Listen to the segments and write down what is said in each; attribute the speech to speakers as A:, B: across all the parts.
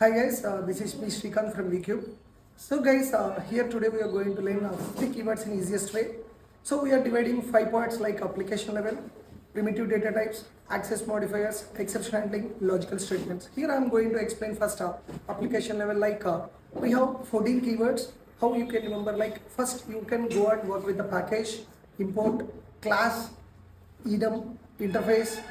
A: Hi guys, uh, this is me Srikanth from VCube. So guys, uh, here today we are going to learn uh, 50 keywords in easiest way. So we are dividing five parts like application level, primitive data types, access modifiers, exception handling, logical statements. Here I am going to explain first uh, application level like uh, we have 14 keywords. How you can remember like first you can go and work with the package, import, class, enum, interface,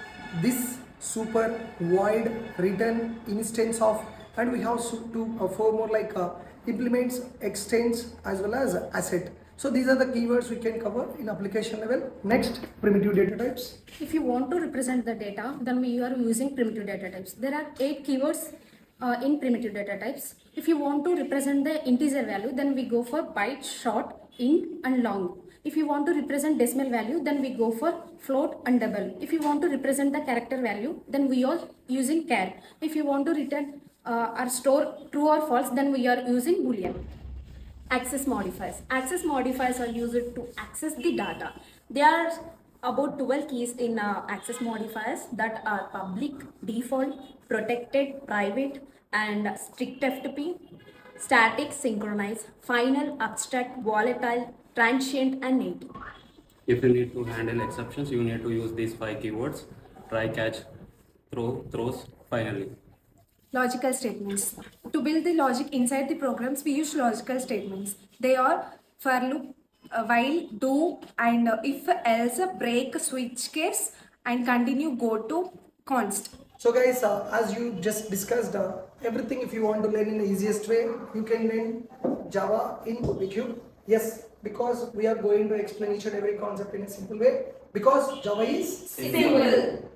A: this, super, void, return, instance of, and we have two, uh, four more like uh, implements, extends, as well as assert. So these are the keywords we can cover in application level. Next, primitive data types.
B: If you want to represent the data, then we are using primitive data types. There are eight keywords uh, in primitive data types. If you want to represent the integer value, then we go for byte, short, int, and long. If you want to represent decimal value, then we go for float and double. If you want to represent the character value, then we are using char. If you want to return uh, or store true or false, then we are using boolean. Access modifiers. Access modifiers are used to access the data. There are about 12 keys in uh, access modifiers that are public, default, protected, private, and strictfp, static, synchronize, final, abstract, volatile, transient, and native.
C: If you need to handle exceptions, you need to use these five keywords try, catch, throw, throws, finally.
D: Logical statements. To build the logic inside the programs, we use logical statements. They are for loop, uh, while, do, and uh, if else, break, switch case, and continue, go to, const.
A: So guys, uh, as you just discussed, uh, everything if you want to learn in the easiest way, you can learn Java in VCube. Yes, because we are going to explain each and every concept in a simple way. Because Java is
D: Simple.